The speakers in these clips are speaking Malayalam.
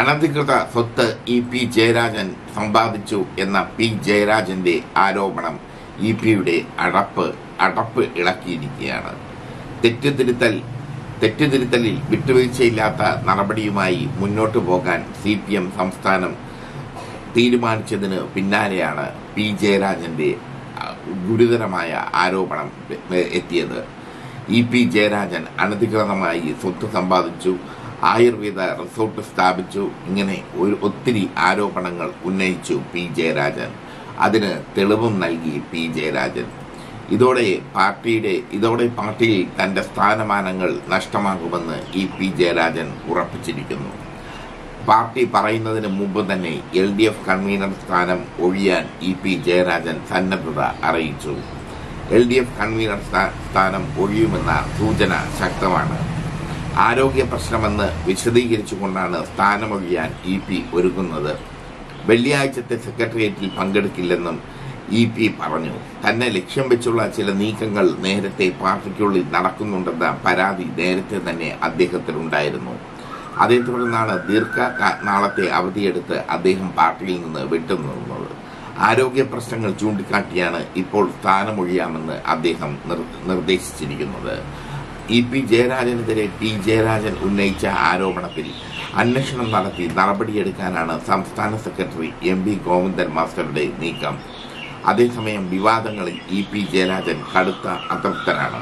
അനധികൃത സ്വത്ത് ഇ പി ജയരാജൻ സമ്പാദിച്ചു എന്ന പി ജയരാജന്റെ ആരോപണം ഇ പിയുടെ അടപ്പ് അടപ്പ് ഇളക്കിയിരിക്കുകയാണ്. തെറ്റുതിരുത്തൽ തെറ്റുതിരുത്തലിൽ വിട്ടുവീഴ്ചയില്ലാത്ത നടപടിയുമായി മുന്നോട്ടു പോകാൻ സി പി എം സംസ്ഥാനം തീരുമാനിച്ചതിന് പിന്നാലെയാണ് പി ജയരാജന്റെ ഗുരുതരമായ ആരോപണം എത്തിയത്. ഇ പി ജയരാജൻ അനധികൃതമായി സ്വത്ത് സമ്പാദിച്ചു. ആയുർവേദ റിസോർട്ട് സ്ഥാപിച്ചു. ഇങ്ങനെ ഒരു ഒത്തിരി ആരോപണങ്ങൾ ഉന്നയിച്ചു പി ജയരാജൻ. അതിന് തെളിവും നൽകി പി ജയരാജൻ. ഇതോടെ പാർട്ടിയുടെ ഇതോടെ പാർട്ടിയിൽ തന്റെ സ്ഥാനമാനങ്ങൾ നഷ്ടമാകുമെന്ന് ഇ പി ജയരാജൻ ഉറപ്പിച്ചിരിക്കുന്നു. പാർട്ടി പറയുന്നതിന് മുമ്പ് തന്നെ എൽ ഡി എഫ് കൺവീനർ സ്ഥാനം ഒഴിയാൻ ഇ പി ജയരാജൻ സന്നദ്ധത അറിയിച്ചു. എൽ ഡി എഫ് കൺവീനർ സ്ഥാനം ഒഴിയുമെന്ന സൂചന ശക്തമാണ്. ആരോഗ്യ പ്രശ്നമെന്ന് വിശദീകരിച്ചുകൊണ്ടാണ് സ്ഥാനമൊഴിയാൻ ഇ പി ഒരുങ്ങുന്നത്. വെള്ളിയാഴ്ചത്തെ സെക്രട്ടേറിയറ്റിൽ പങ്കെടുക്കില്ലെന്നും ഇ പി പറഞ്ഞു. തന്നെ ലക്ഷ്യം വെച്ചുള്ള ചില നീക്കങ്ങൾ നേരത്തെ പാർട്ടിക്കുള്ളിൽ നടക്കുന്നുണ്ടെന്ന പരാതി നേരത്തെ തന്നെ അദ്ദേഹത്തിനുണ്ടായിരുന്നു. അതേ തുടർന്നാണ് ദീർഘ നാളത്തെ അവധിയെടുത്ത് അദ്ദേഹം പാർട്ടിയിൽ നിന്ന് വിട്ടുനിന്നത്. ആരോഗ്യ പ്രശ്നങ്ങൾ ചൂണ്ടിക്കാട്ടിയാണ് ഇപ്പോൾ സ്ഥാനമൊഴിയാമെന്ന് അദ്ദേഹം നിർ- നിർദ്ദേശിച്ചിരിക്കുന്നത്. ഇ പി ജയരാജനെതിരെ ടി ജയരാജൻ ഉന്നയിച്ച ആരോപണത്തിൽ അന്വേഷണം നടത്തി നടപടിയെടുക്കാനാണ് സംസ്ഥാന സെക്രട്ടറി എം വി ഗോവിന്ദൻ മാസ്റ്ററുടെ നീക്കം. അതേസമയം വിവാദങ്ങളിൽ ഇ പി ജയരാജൻ കടുത്ത അതൃപ്തനാണ്.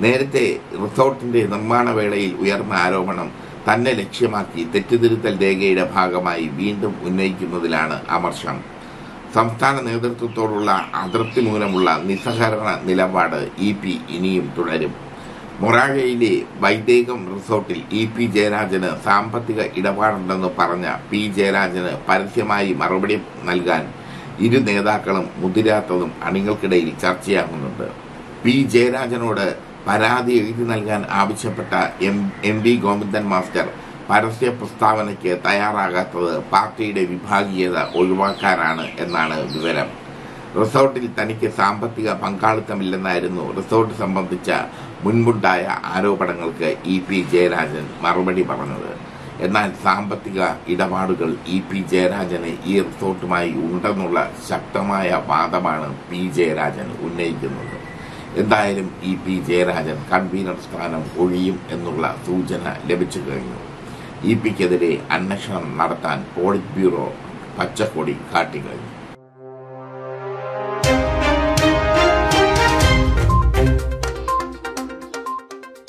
നേരത്തെ റിസോർട്ടിന്റെ നിർമ്മാണ വേളയിൽ ഉയർന്ന ആരോപണം തന്നെ ലക്ഷ്യമാക്കി തെറ്റുതിരുത്തൽ രേഖയുടെ ഭാഗമായി വീണ്ടും ഉന്നയിക്കുന്നതിലാണ് അമർഷം. സംസ്ഥാന നേതൃത്വത്തോടുള്ള അതൃപ്തി മൂലമുള്ള നിസ്സഹകരണ നിലപാട് ഇ പി ഇനിയും തുടരും. മൊറാഴയിലെ വൈദേകം റിസോർട്ടിൽ ഇ പി ജയരാജന് സാമ്പത്തിക ഇടപാടുണ്ടെന്ന് പറഞ്ഞ പി ജയരാജന് പരസ്യമായി മറുപടി നൽകാൻ ഇരു നേതാക്കളും മുതിരാത്തതും അണികൾക്കിടയിൽ ചർച്ചയാകുന്നുണ്ട്. പി ജയരാജനോട് പരാതി എഴുതി നൽകാൻ ആവശ്യപ്പെട്ട M M V Govindan master പരസ്യ പ്രസ്താവനയ്ക്ക് തയ്യാറാകാത്തത് പാർട്ടിയുടെ വിഭാഗീയത ഒഴിവാക്കാനാണ് എന്നാണ് വിവരം. റിസോർട്ടിൽ തനിക്ക് സാമ്പത്തിക പങ്കാളിത്തമില്ലെന്നായിരുന്നു റിസോർട്ട് സംബന്ധിച്ച മുൻപുണ്ടായ ആരോപണങ്ങൾക്ക് ഇ പി ജയരാജൻ മറുപടി പറഞ്ഞത്. എന്നാൽ സാമ്പത്തിക ഇടപാടുകൾ ഇ പി ജയരാജന് ഈ റിസോർട്ടുമായി ഉണ്ടെന്നുള്ള ശക്തമായ വാദമാണ് പി ജയരാജൻ ഉന്നയിക്കുന്നത്. എന്തായാലും ഇ പി ജയരാജൻ കൺവീനർ സ്ഥാനം ഒഴിയും എന്നുള്ള സൂചന ലഭിച്ചു കഴിഞ്ഞു. ഇ പിക്കെതിരെ അന്വേഷണം നടത്താൻ പോളിറ്റ് ബ്യൂറോ പച്ചക്കൊടി കാട്ടിക്കഴിഞ്ഞു.